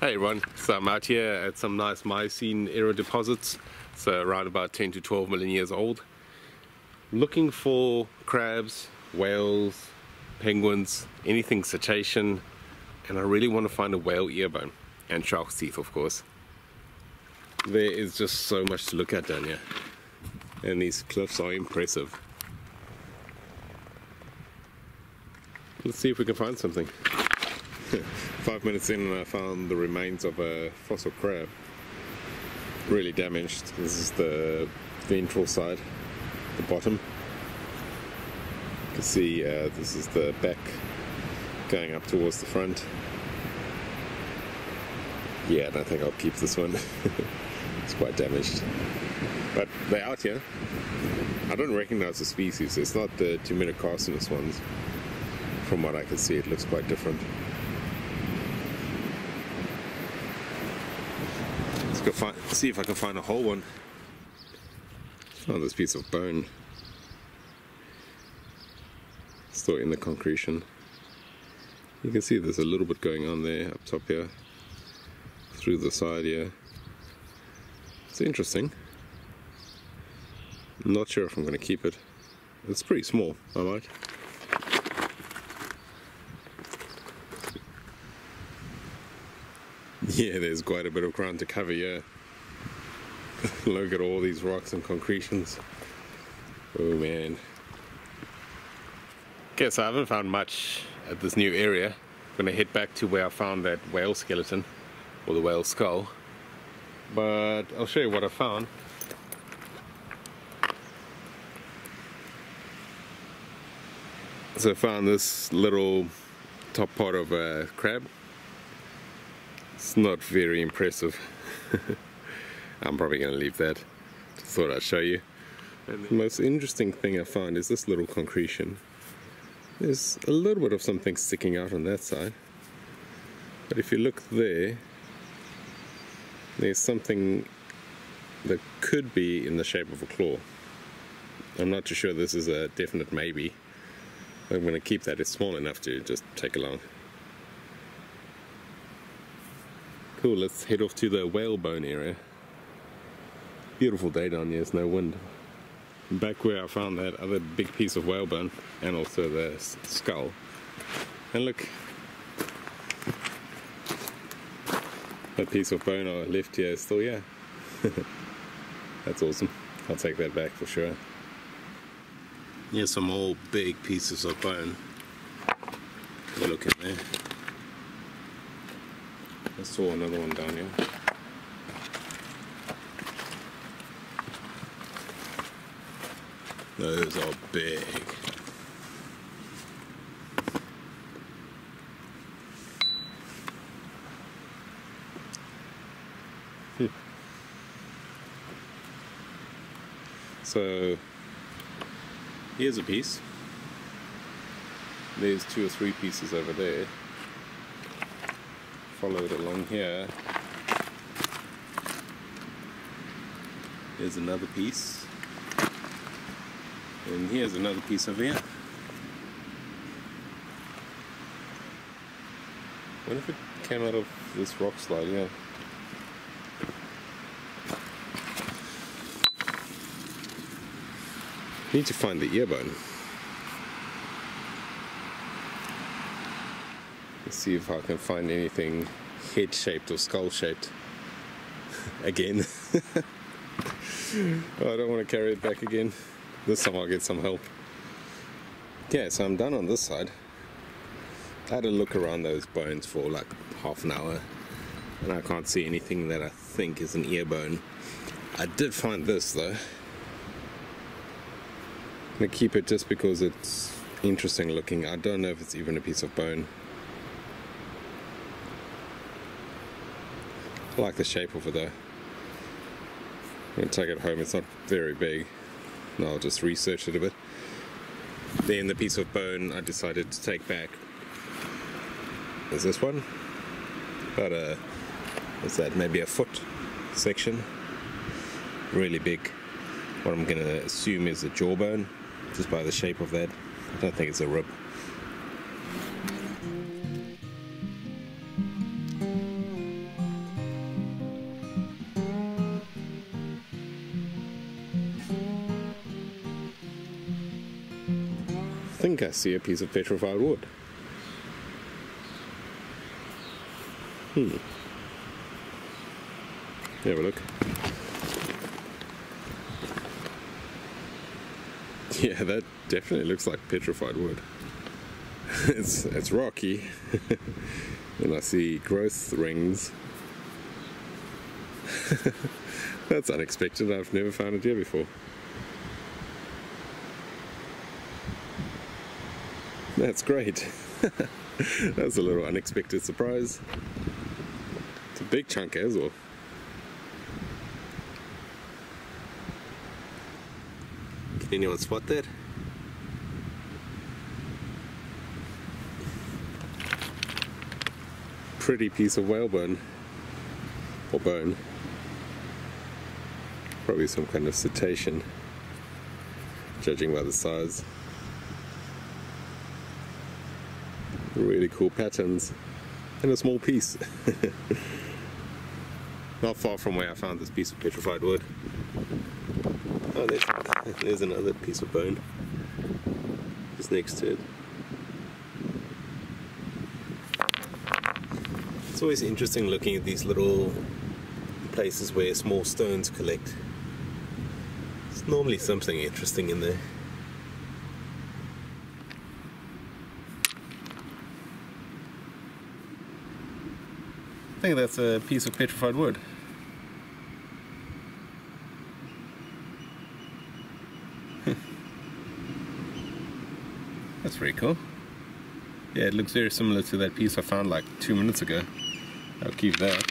Hey everyone, so I'm out here at some nice Miocene era deposits, so around about 10 to 12 million years old. Looking for crabs, whales, penguins, anything cetacean, and I really want to find a whale ear bone, and shark's teeth of course. There is just so much to look at down here, and these cliffs are impressive. Let's see if we can find something. Five minutes in and I found the remains of a fossil crab. Really damaged. This is the ventral side, the bottom. You can see uh, this is the back going up towards the front. Yeah, and I think I'll keep this one. it's quite damaged. But they're out here. I don't recognize the species. It's not the Tumidocarcinus ones from what I can see, it looks quite different. Let's go find, see if I can find a whole one. Oh, this piece of bone. Still in the concretion. You can see there's a little bit going on there up top here, through the side here. It's interesting. Not sure if I'm going to keep it. It's pretty small, I might. Yeah, there's quite a bit of ground to cover, yeah. Look at all these rocks and concretions. Oh man. Okay, so I haven't found much at this new area. I'm gonna head back to where I found that whale skeleton, or the whale skull. But I'll show you what I found. So I found this little top part of a crab it's not very impressive. I'm probably going to leave that. Just thought I'd show you. the most interesting thing I found is this little concretion. There's a little bit of something sticking out on that side. But if you look there, there's something that could be in the shape of a claw. I'm not too sure this is a definite maybe. I'm going to keep that. It's small enough to just take along. Cool, let's head off to the whalebone area. Beautiful day down there, there's no wind. Back where I found that other big piece of whalebone and also the skull. And look, that piece of bone I left here is still here. That's awesome. I'll take that back for sure. Here's some old big pieces of bone. Look in there. I saw another one down here. Those are big. So here's a piece. There's two or three pieces over there followed along here. Here's another piece. And here's another piece of here. What if it came out of this rock slide? Yeah. Need to find the ear bone. Let's see if I can find anything head shaped or skull shaped again. I don't want to carry it back again. This time I'll get some help. Yeah, so I'm done on this side. I had a look around those bones for like half an hour and I can't see anything that I think is an ear bone. I did find this though. I'm gonna keep it just because it's interesting looking. I don't know if it's even a piece of bone. I like the shape of it though. I'm going to take it home, it's not very big. And I'll just research it a bit. Then the piece of bone I decided to take back is this one. About a, uh, what's that, maybe a foot section. Really big. What I'm going to assume is a jawbone, just by the shape of that. I don't think it's a rib. I see a piece of petrified wood. Hmm. Have a look. Yeah, that definitely looks like petrified wood. it's it's rocky, and I see growth rings. That's unexpected. I've never found it here before. That's great. That's a little unexpected surprise. It's a big chunk as well. Can anyone spot that? Pretty piece of whalebone. Or bone. Probably some kind of cetacean, judging by the size. Really cool patterns and a small piece. Not far from where I found this piece of petrified wood. Oh, there's, there's another piece of bone just next to it. It's always interesting looking at these little places where small stones collect. There's normally something interesting in there. I think that's a piece of petrified wood. that's pretty cool. Yeah, it looks very similar to that piece I found like two minutes ago. I'll keep that.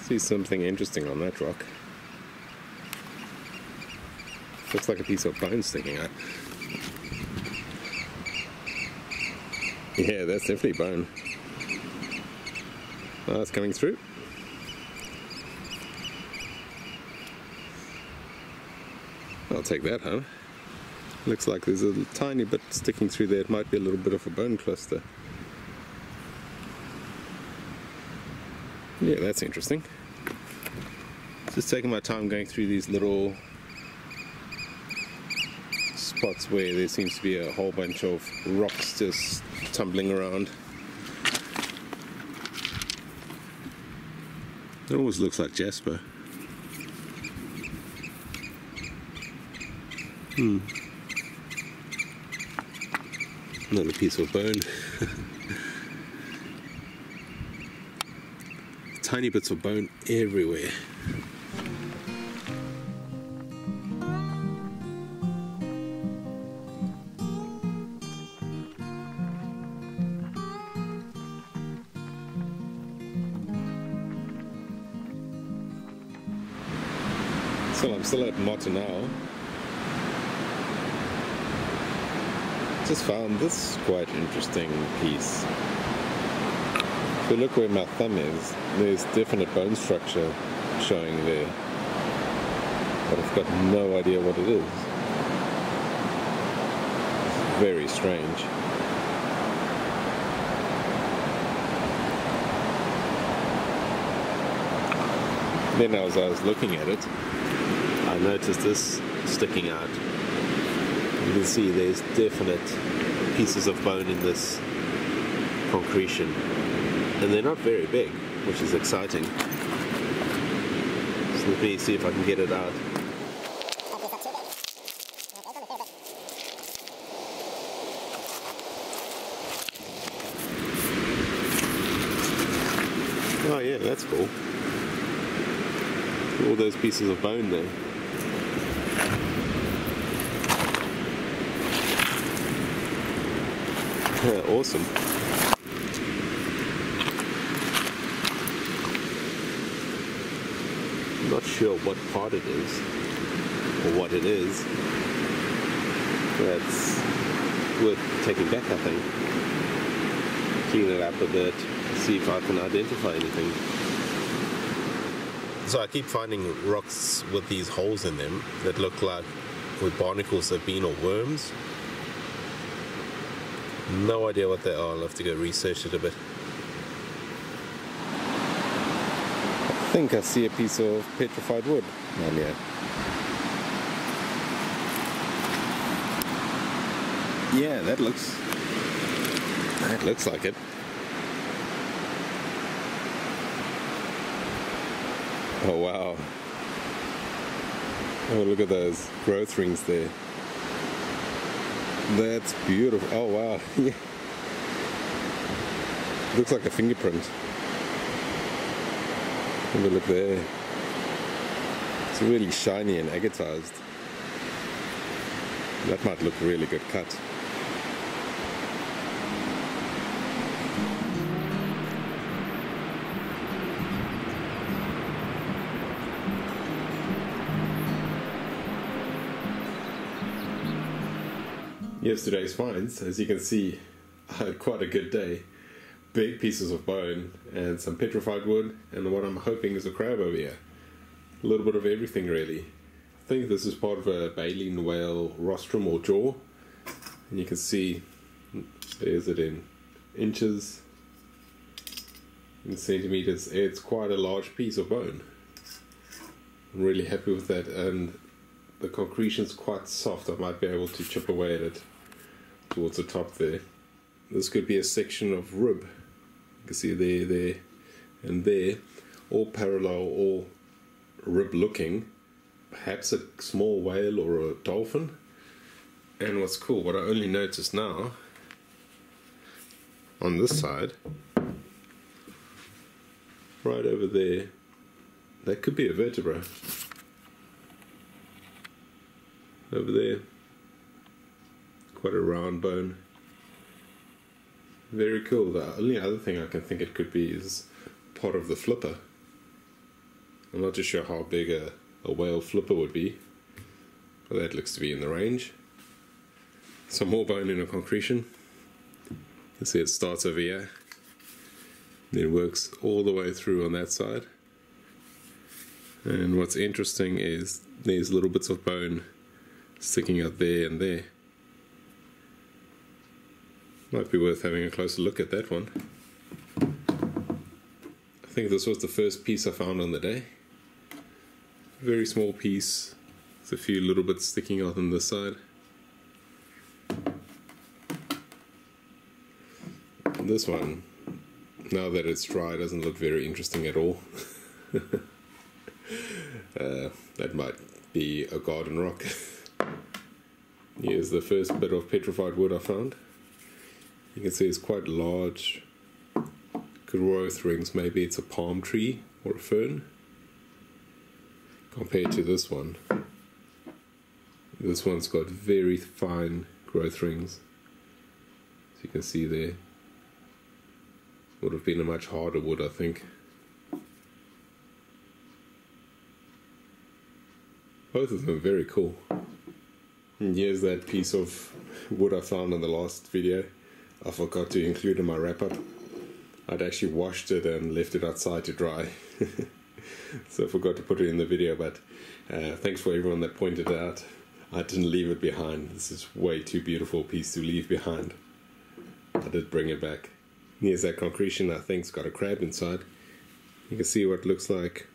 See something interesting on that rock. Looks like a piece of bone sticking out. Yeah, that's definitely bone. Oh, coming through. I'll take that, huh? Looks like there's a tiny bit sticking through there. It might be a little bit of a bone cluster. Yeah, that's interesting. Just taking my time going through these little spots where there seems to be a whole bunch of rocks just tumbling around. It almost looks like jasper. Hmm. Another piece of bone. Tiny bits of bone everywhere. Motunau. Just found this quite interesting piece. If you look where my thumb is, there's definite bone structure showing there. But I've got no idea what it is. Very strange. Then as I was looking at it, I noticed this sticking out. You can see there's definite pieces of bone in this concretion. And they're not very big, which is exciting. So let me see if I can get it out. Oh yeah, that's cool. All those pieces of bone there. awesome. Not sure what part it is or what it is. That's worth taking back, I think. Clean it up a bit, see if I can identify anything. So I keep finding rocks with these holes in them that look like where barnacles have been or worms. No idea what they are, I'll have to go research it a bit. I think I see a piece of petrified wood earlier. Yeah, that looks... That looks like it. Oh wow. Oh look at those growth rings there. That's beautiful. Oh wow. Looks like a fingerprint. Have a look there. It's really shiny and agatized. That might look really good cut. Yesterday's finds, as you can see, I had quite a good day. Big pieces of bone and some petrified wood, and what I'm hoping is a crab over here. A little bit of everything, really. I think this is part of a baleen whale rostrum or jaw, and you can see there's it in inches, in centimeters. It's quite a large piece of bone. I'm really happy with that, and the concretion's quite soft. I might be able to chip away at it towards the top there. This could be a section of rib. You can see there, there, and there, all parallel, all rib looking. Perhaps a small whale or a dolphin. And what's cool, what I only noticed now, on this side, right over there, that could be a vertebra. Over there quite a round bone. Very cool. The only other thing I can think it could be is part of the flipper. I'm not too sure how big a, a whale flipper would be, but that looks to be in the range. Some more bone in a concretion. You see it starts over here, then works all the way through on that side. And what's interesting is there's little bits of bone sticking out there and there. Might be worth having a closer look at that one. I think this was the first piece I found on the day. Very small piece. There's a few little bits sticking out on this side. This one, now that it's dry, doesn't look very interesting at all. uh, that might be a garden rock. Here's the first bit of petrified wood I found. You can see it's quite large growth rings. Maybe it's a palm tree or a fern compared to this one. This one's got very fine growth rings. As you can see there. Would have been a much harder wood, I think. Both of them are very cool. And here's that piece of wood I found in the last video. I forgot to include in my wrap up. I'd actually washed it and left it outside to dry. so I forgot to put it in the video, but uh, thanks for everyone that pointed out. I didn't leave it behind. This is way too beautiful a piece to leave behind. I did bring it back. Here's that concretion I think's got a crab inside. You can see what looks like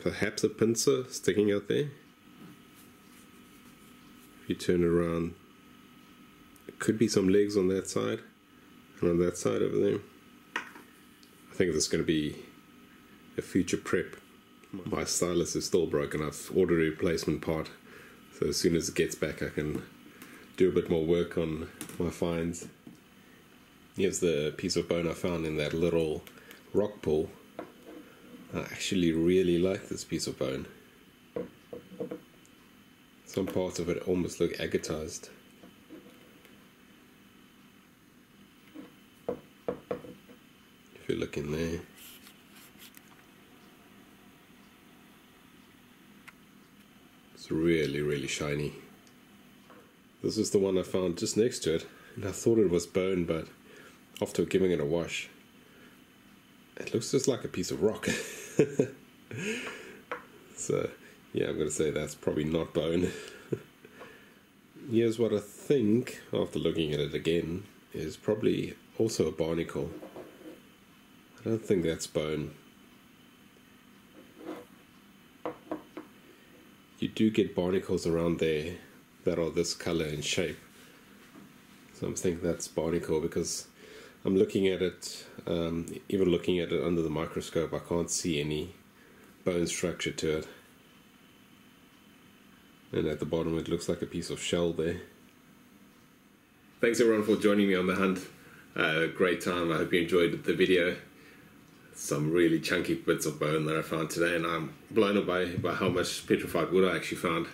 perhaps a pincer sticking out there. If you turn around, it could be some legs on that side on that side over there. I think this is going to be a future prep. My stylus is still broken. I've ordered a replacement part, so as soon as it gets back, I can do a bit more work on my finds. Here's the piece of bone I found in that little rock pool. I actually really like this piece of bone. Some parts of it almost look agatized. You look in there. It's really, really shiny. This is the one I found just next to it, and I thought it was bone, but after giving it a wash, it looks just like a piece of rock. so, yeah, I'm gonna say that's probably not bone. Here's what I think, after looking at it again, is probably also a barnacle. I don't think that's bone. You do get barnacles around there that are this color and shape. So I'm thinking that's barnacle because I'm looking at it, um, even looking at it under the microscope, I can't see any bone structure to it. And at the bottom, it looks like a piece of shell there. Thanks everyone for joining me on the hunt. Uh, great time. I hope you enjoyed the video. Some really chunky bits of bone that I found today, and I'm blown away by how much petrified wood I actually found.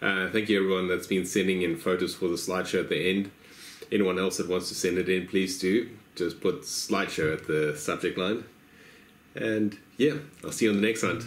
Uh, thank you everyone that's been sending in photos for the slideshow at the end. Anyone else that wants to send it in, please do. Just put slideshow at the subject line. And yeah, I'll see you on the next hunt.